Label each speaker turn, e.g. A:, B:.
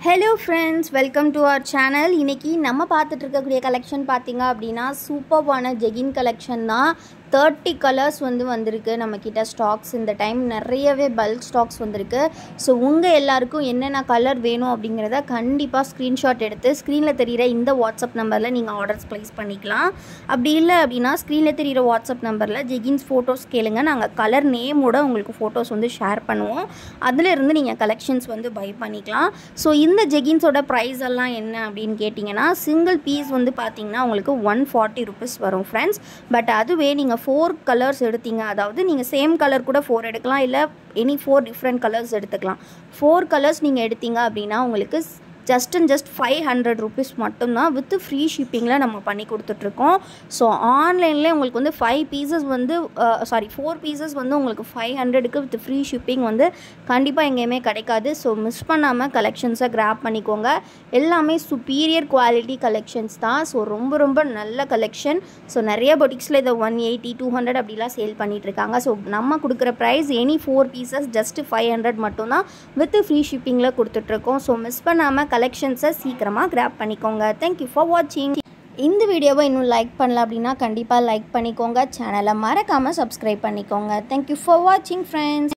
A: Hello friends welcome to our channel இன்றைக்கி நம்ம பார்த்துட்டு இருக்கக்கூடிய கலெக்ஷன் பார்த்திங்க அப்படின்னா சூப்பர்வான ஜெகின் கலெக்ஷன் தான். தேர்ட்டி கலர்ஸ் வந்து வந்திருக்கு நம்மக்கிட்ட ஸ்டாக்ஸ். இந்த டைம் நிறையவே பல்க் ஸ்டாக்ஸ் வந்திருக்கு. ஸோ உங்கள் எல்லாருக்கும் என்னென்ன கலர் வேணும் அப்படிங்கிறத கண்டிப்பாக ஸ்க்ரீன்ஷாட் எடுத்து ஸ்க்ரீனில் தெரிகிற இந்த வாட்ஸ்அப் நம்பரில் நீங்கள் ஆர்டர்ஸ் ப்ளேஸ் பண்ணிக்கலாம். அப்படி இல்லை அப்படின்னா ஸ்க்ரீனில் தெரிகிற வாட்ஸ்அப் நம்பரில் ஜெகின்ஸ் ஃபோட்டோஸ் கேளுங்க. நாங்கள் கலர் நேமோட உங்களுக்கு ஃபோட்டோஸ் வந்து ஷேர் பண்ணுவோம். அதிலிருந்து நீங்கள் கலெக்ஷன்ஸ் வந்து பை பண்ணிக்கலாம். ஸோ இந்த ஜெகின்ஸோட ப்ரைஸ் எல்லாம் என்ன அப்படின்னு கேட்டிங்கன்னா சிங்கிள் பீஸ் வந்து பார்த்தீங்கன்னா உங்களுக்கு ஒன் ஃபார்ட்டி ருபீஸ் வரும் ஃப்ரெண்ட்ஸ் பட் அதுவே நீங்கள் ஃபோர் கலர்ஸ் எடுத்தீங்க. அதாவது நீங்கள் சேம் கலர் கூட ஃபோர் எடுக்கலாம் இல்லை எனி ஃபோர் டிஃப்ரெண்ட் கலர்ஸ் எடுத்துக்கலாம். ஃபோர் கலர்ஸ் நீங்கள் எடுத்தீங்க அப்படின்னா உங்களுக்கு just and just five hundred rupees மட்டும்தான் வித் ஃப்ரீ ஷிப்பிங்கில் நம்ம பண்ணி கொடுத்துட்ருக்கோம். ஸோ ஆன்லைன்லேயே உங்களுக்கு வந்து ஃபைவ் பீசஸ் வந்து சாரி ஃபோர் பீசஸ் வந்து உங்களுக்கு ஃபைவ் ஹண்ட்ரடுக்கு வித் ஃப்ரீ ஷிப்பிங் வந்து கண்டிப்பாக எங்கேயுமே கிடைக்காது. ஸோ மிஸ் பண்ணாமல் கலெக்ஷன்ஸை கிராப் பண்ணிக்கோங்க. எல்லாமே சுப்பீரியர் குவாலிட்டி கலெக்ஷன்ஸ் தான். ஸோ ரொம்ப ரொம்ப நல்ல கலெக்ஷன் ஸோ நிறைய பொட்டிக்ஸில் இதை ஒன் எயிட்டி டூ ஹண்ட்ரட் அப்படிலாம் சேல் பண்ணிகிட்ருக்காங்க ஸோ நம்ம கொடுக்குற price any four pieces just five hundred மட்டும்தான் வித் ஃப்ரீ ஷிப்பிங்கில் கொடுத்துட்ருக்கோம். ஸோ மிஸ் பண்ணாமல் கலெக்ஷன்ஸை சீக்கிரமாக கிராப் பண்ணிக்கோங்க. தேங்க்யூ ஃபார் வாட்சிங் இந்த வீடியோவை இன்னும் லைக் பண்ணல அப்படின்னா கண்டிப்பாக லைக் பண்ணிக்கோங்க. சேனலை மறக்காமல் சப்ஸ்கிரைப் பண்ணிக்கோங்க. தேங்க்யூ ஃபார் வாட்சிங் ஃப்ரெண்ட்ஸ்